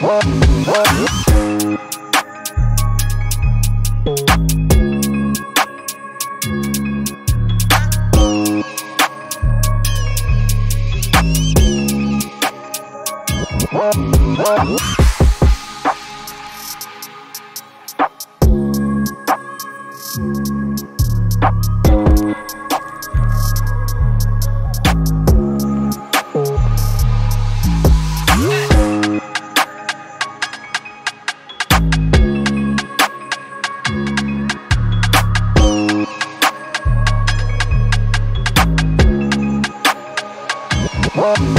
What? What?